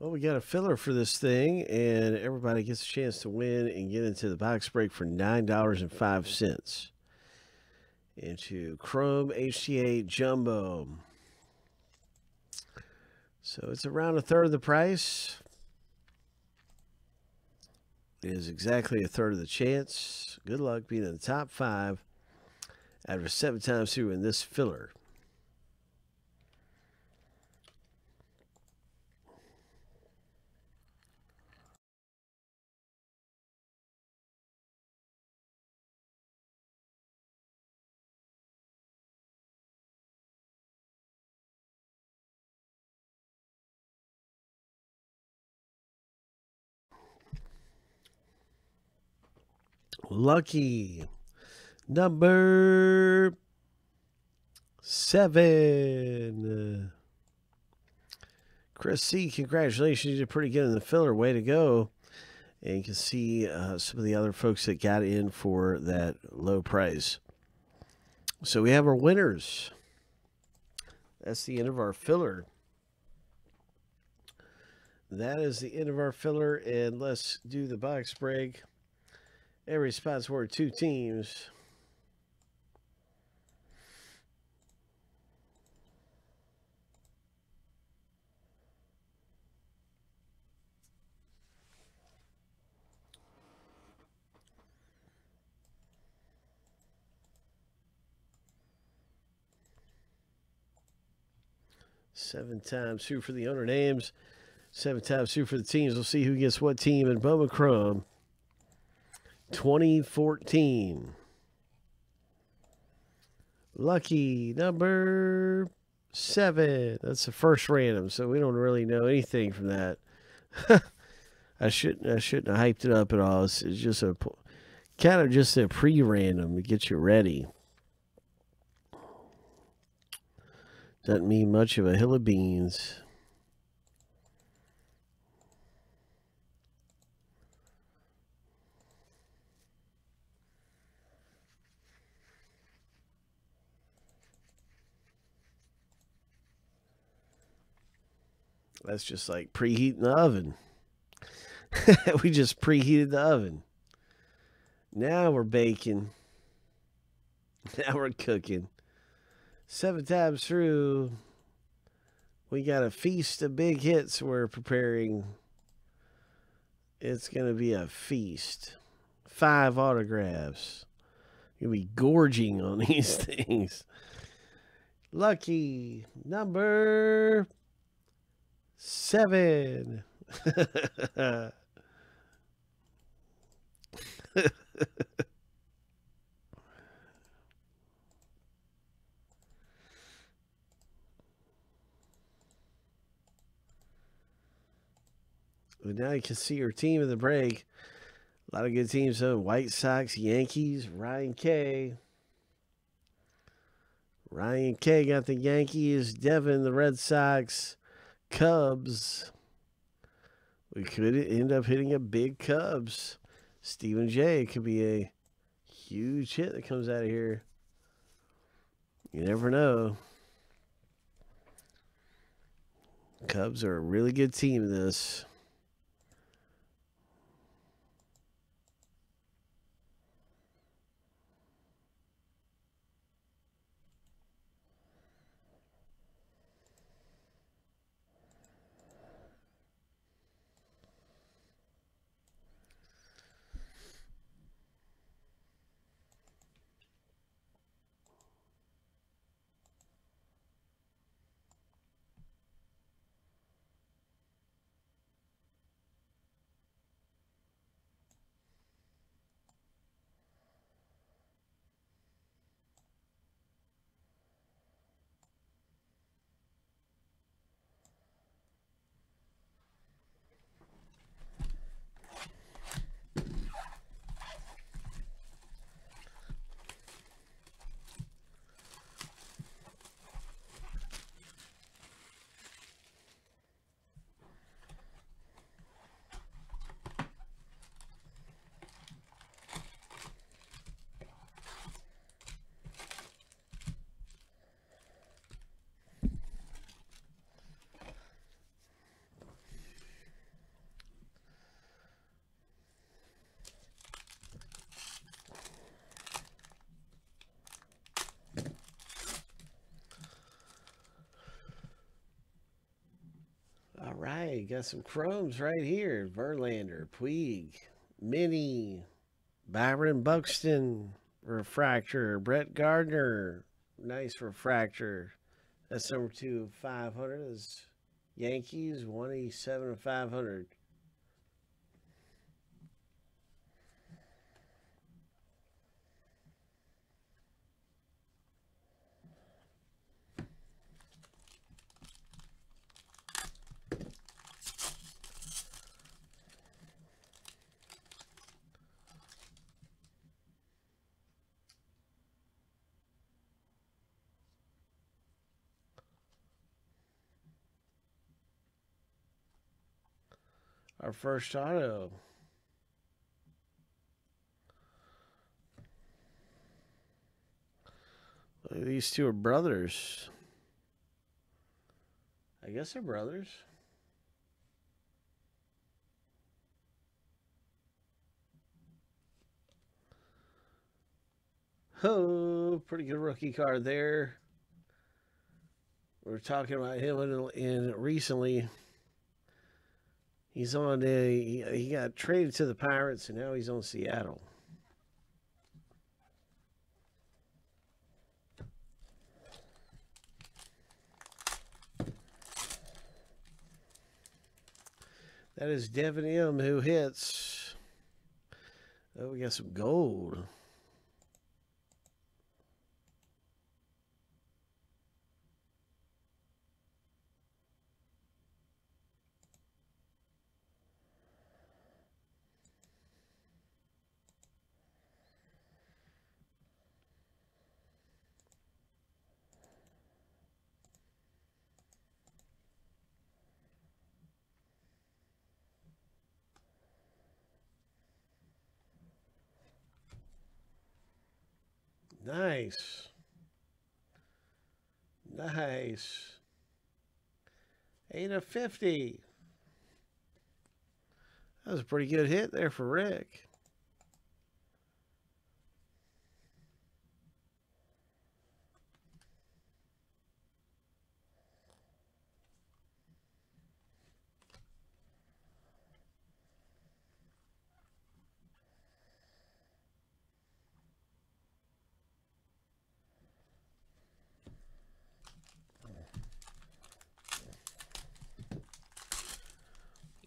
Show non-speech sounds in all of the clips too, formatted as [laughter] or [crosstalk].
Well, we got a filler for this thing, and everybody gets a chance to win and get into the box break for $9.05 into Chrome HTA Jumbo. So it's around a third of the price. It is exactly a third of the chance. Good luck being in the top five after seven times through in this filler. Lucky number seven. Chris C., congratulations. You did pretty good in the filler. Way to go. And you can see uh, some of the other folks that got in for that low price. So we have our winners. That's the end of our filler. That is the end of our filler. And let's do the box break. Every spot's worth two teams. Seven times two for the owner names. Seven times two for the teams. We'll see who gets what team in Bowman Chrome. 2014. Lucky number seven. That's the first random, so we don't really know anything from that. [laughs] I shouldn't I shouldn't have hyped it up at all. It's, it's just a kind of just a pre-random to get you ready. Doesn't mean much of a hill of beans. That's just like preheating the oven. [laughs] we just preheated the oven. Now we're baking. [laughs] Now we're cooking. Seven times through, we got a feast of big hits we're preparing. It's going to be a feast. Five autographs. You'll be gorging on [laughs] these things. Lucky number seven. But now you can see your team in the break. A lot of good teams though. White Sox, Yankees, Ryan K. Ryan K got the Yankees, Devin the Red Sox, Cubs. We could end up hitting a big Cubs. Stephen J could be a huge hit that comes out of here. You never know. Cubs are a really good team in this. Got some chromes right here. Verlander, Puig, Mini, Byron Buxton, refractor, Brett Gardner, nice refractor. That's number two, of 500 is Yankees, 187 of 500. Our first auto. These two are brothers. I guess they're brothers. Oh, pretty good rookie card there. We are talking about him in, in recently. He's on a he got traded to the Pirates and now he's on Seattle. That is Devin M who hits. Oh, we got some gold. Nice. Nice. 8 of 50. That was a pretty good hit there for Rick.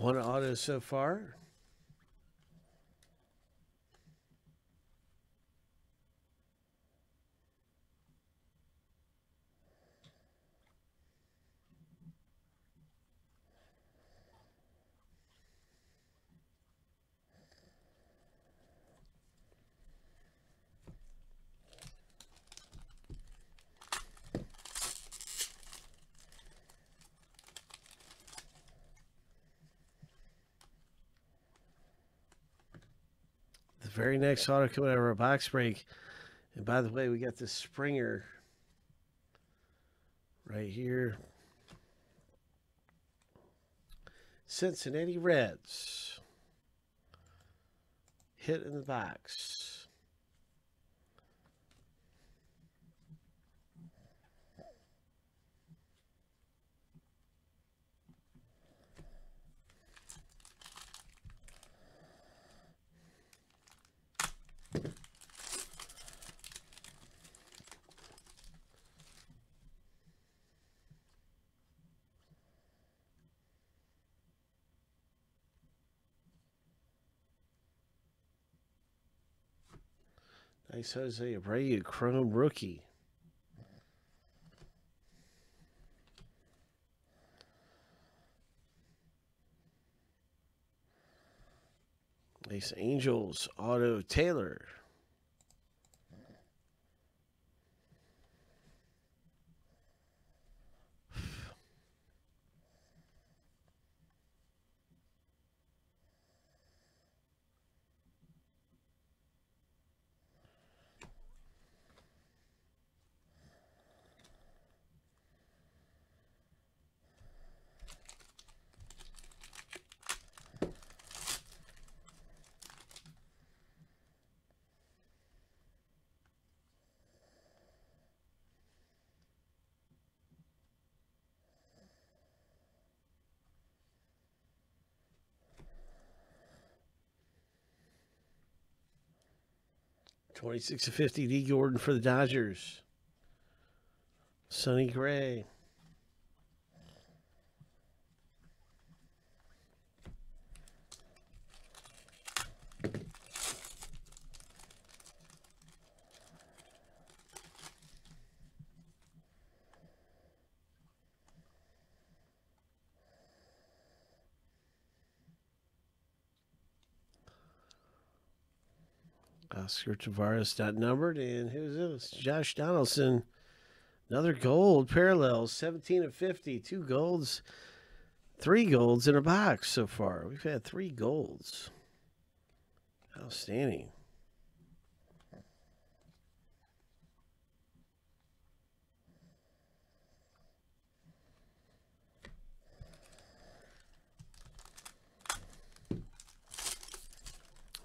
One auto so far. Very next auto coming out of our box break. And by the way, we got this Springer right here. Cincinnati Reds. Hit in the box. Nice Jose Abreu, Chrome rookie. Nice Angels, Auto Taylor. 26 to 50, D. Gordon for the Dodgers. Sonny Gray. Oscar Taveras not numbered. And who's this? Josh Donaldson. Another gold parallels 17 of 50. Two golds. Three golds in a box so far. We've had three golds. Outstanding.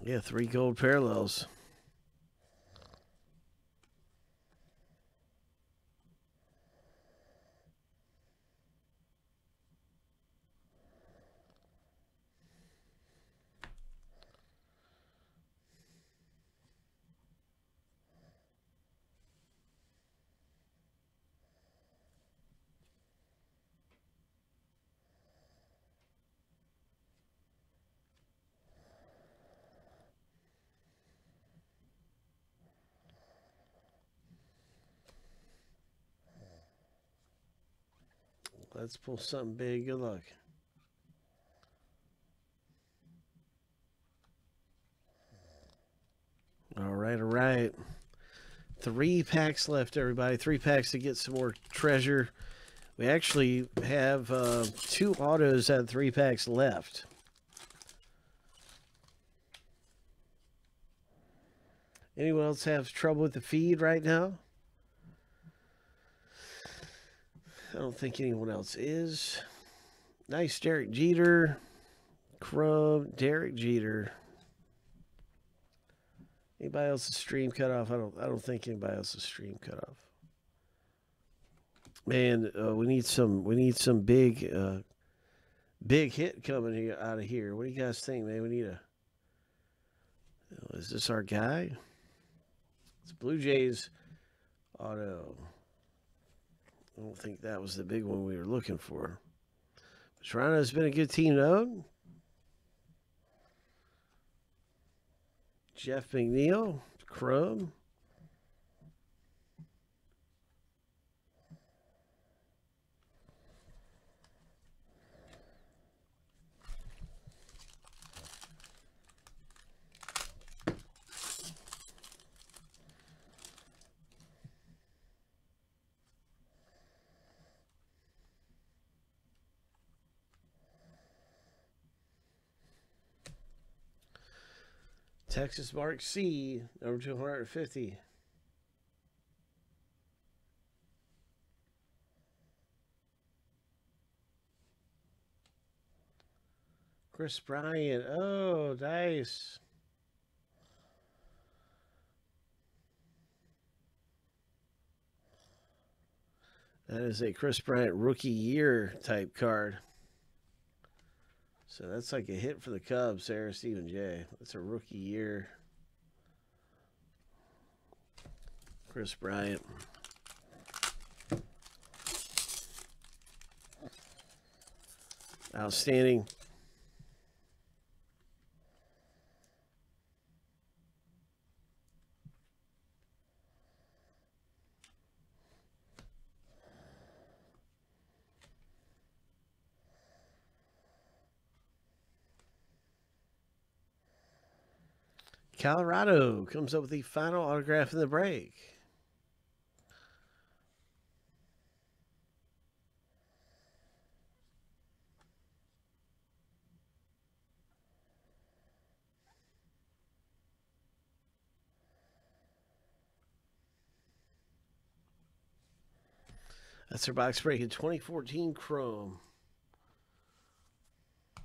Yeah, three gold parallels. Let's pull something big. Good luck. All right, all right. Three packs left, everybody. Three packs to get some more treasure. We actually have uh, two autos out of three packs left. Anyone else have trouble with the feed right now? I don't think anyone else is. Nice Derek Jeter. Chrome, Derek Jeter. Anybody else's stream cut off? I don't I don't think anybody else's stream cut off. Man, uh, we need some we need some big uh, big hit coming here out of here. What do you guys think, man? We need a Is this our guy? It's Blue Jays auto. I don't think that was the big one we were looking for. But Toronto's been a good team though. Jeff McNeil, Chrome. Texas Mark C, number 250. Kris Bryant. Oh, nice. That is a Kris Bryant rookie year type card. So that's like a hit for the Cubs, Sarah Stephen J. That's a rookie year. Kris Bryant. Outstanding. Colorado comes up with the final autograph in the break. That's our box break in 2014 Chrome.